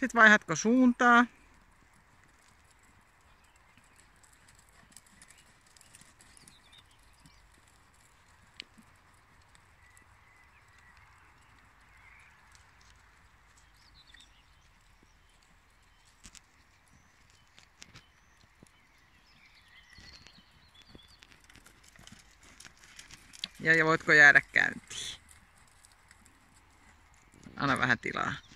Sitten vaihdatko suuntaa. Ja, ja voitko jäädä käyntiin? Anna vähän tilaa.